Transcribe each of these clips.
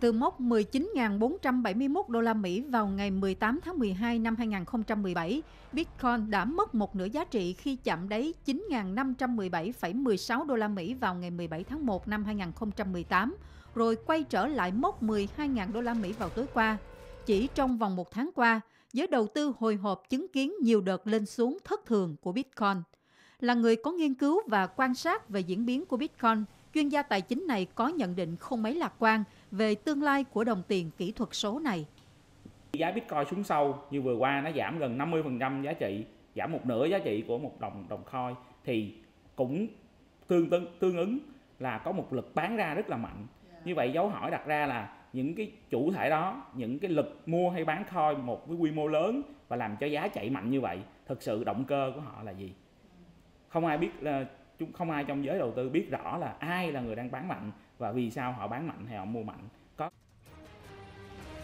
Từ mốc 19.471 đô la Mỹ vào ngày 18 tháng 12 năm 2017, Bitcoin đã mất một nửa giá trị khi chạm đáy 9.517,16 đô la Mỹ vào ngày 17 tháng 1 năm 2018, rồi quay trở lại mốc 12.000 đô la Mỹ vào tối qua. Chỉ trong vòng một tháng qua, giới đầu tư hồi hộp chứng kiến nhiều đợt lên xuống thất thường của Bitcoin. Là người có nghiên cứu và quan sát về diễn biến của Bitcoin, chuyên gia tài chính này có nhận định không mấy lạc quan về tương lai của đồng tiền kỹ thuật số này. Giá Bitcoin xuống sâu như vừa qua nó giảm gần 50% giá trị, giảm một nửa giá trị của một đồng đồng coin thì cũng tương tương, tương ứng là có một lực bán ra rất là mạnh. Như vậy dấu hỏi đặt ra là những cái chủ thể đó, những cái lực mua hay bán coin một với quy mô lớn và làm cho giá chạy mạnh như vậy, thực sự động cơ của họ là gì? Không ai biết là chúng không ai trong giới đầu tư biết rõ là ai là người đang bán mạnh và vì sao họ bán mạnh hay họ mua mạnh có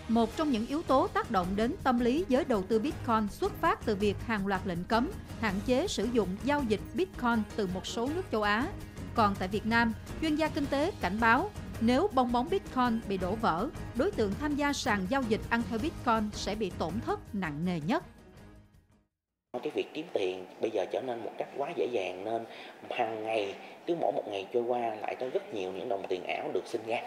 một trong những yếu tố tác động đến tâm lý giới đầu tư Bitcoin xuất phát từ việc hàng loạt lệnh cấm, hạn chế sử dụng giao dịch Bitcoin từ một số nước châu Á. Còn tại Việt Nam, chuyên gia kinh tế cảnh báo nếu bong bóng Bitcoin bị đổ vỡ, đối tượng tham gia sàn giao dịch ăn theo Bitcoin sẽ bị tổn thất nặng nề nhất cái việc kiếm tiền bây giờ trở nên một cách quá dễ dàng nên hàng ngày, cứ mỗi một ngày trôi qua lại có rất nhiều những đồng tiền ảo được sinh ra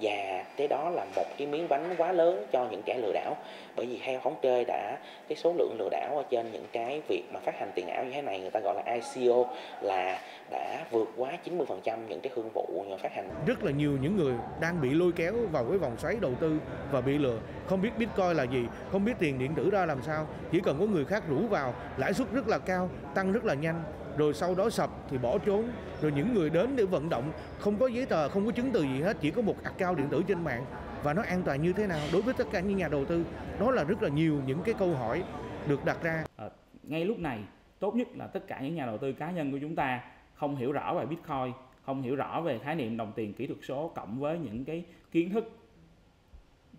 và cái đó là một cái miếng bánh quá lớn cho những kẻ lừa đảo. Bởi vì theo thống kê đã, cái số lượng lừa đảo ở trên những cái việc mà phát hành tiền ảo như thế này, người ta gọi là ICO là đã vượt quá 90% những cái thương vụ phát hành. Rất là nhiều những người đang bị lôi kéo vào cái vòng xoáy đầu tư và bị lừa. Không biết bitcoin là gì, không biết tiền điện tử ra làm sao. Chỉ cần có người khác rủ vào, lãi suất rất là cao, tăng rất là nhanh rồi sau đó sập thì bỏ trốn. Rồi những người đến để vận động không có giấy tờ không có chứng từ gì hết chỉ có một account điện tử trên mạng. Và nó an toàn như thế nào đối với tất cả những nhà đầu tư? Đó là rất là nhiều những cái câu hỏi được đặt ra. À, ngay lúc này tốt nhất là tất cả những nhà đầu tư cá nhân của chúng ta không hiểu rõ về bitcoin không hiểu rõ về khái niệm đồng tiền kỹ thuật số cộng với những cái kiến thức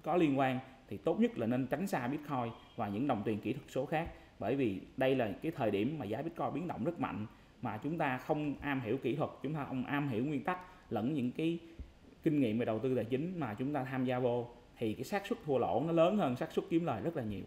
có liên quan thì tốt nhất là nên tránh xa bitcoin và những đồng tiền kỹ thuật số khác bởi vì đây là cái thời điểm mà giá bitcoin biến động rất mạnh mà chúng ta không am hiểu kỹ thuật chúng ta không am hiểu nguyên tắc lẫn những cái kinh nghiệm về đầu tư tài chính mà chúng ta tham gia vô thì cái xác suất thua lỗ nó lớn hơn xác suất kiếm lời rất là nhiều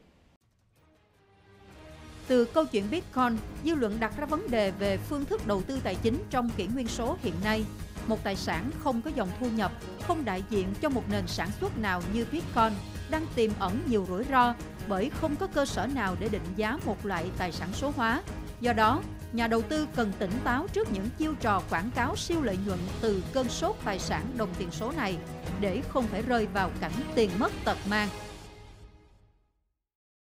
từ câu chuyện Bitcoin, dư luận đặt ra vấn đề về phương thức đầu tư tài chính trong kỷ nguyên số hiện nay. Một tài sản không có dòng thu nhập, không đại diện cho một nền sản xuất nào như Bitcoin đang tiềm ẩn nhiều rủi ro bởi không có cơ sở nào để định giá một loại tài sản số hóa. Do đó, nhà đầu tư cần tỉnh táo trước những chiêu trò quảng cáo siêu lợi nhuận từ cơn sốt tài sản đồng tiền số này để không phải rơi vào cảnh tiền mất tật mang.